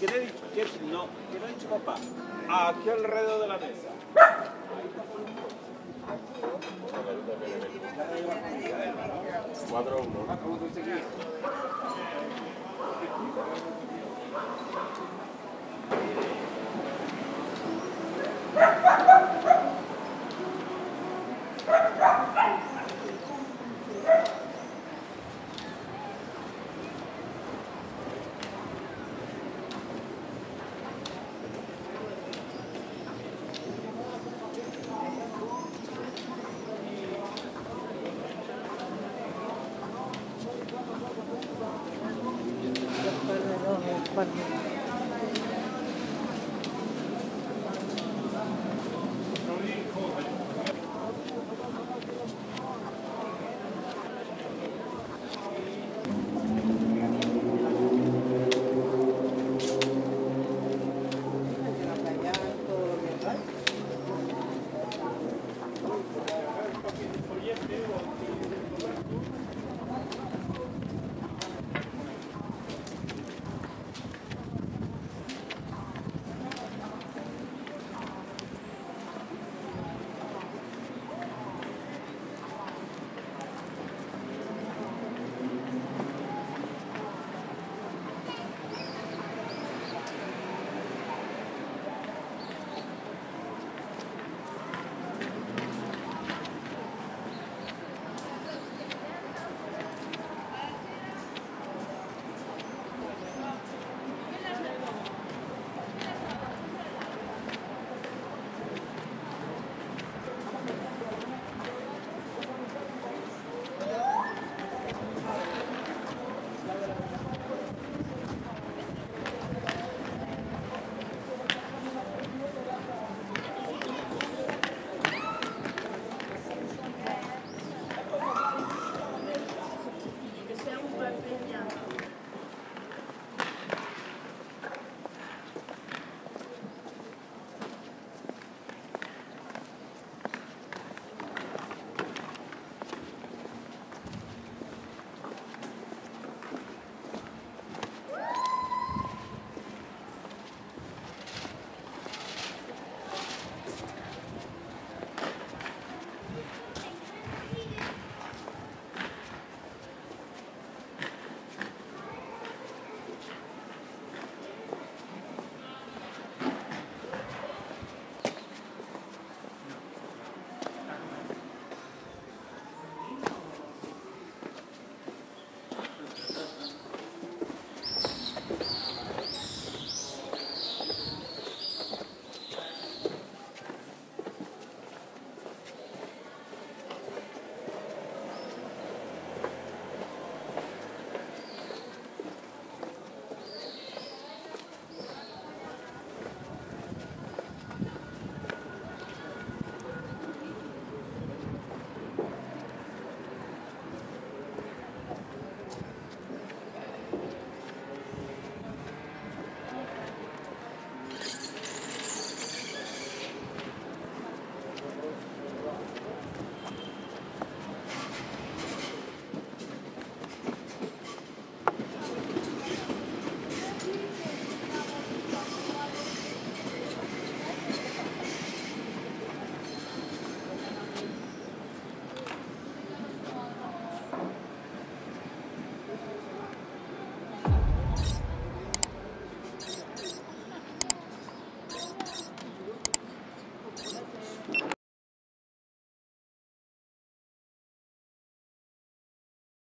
¿Qué le dicho? ¿Qué, no, ¿qué le ha dicho papá? Aquí alrededor de la mesa. Cuatro uno. Bueno.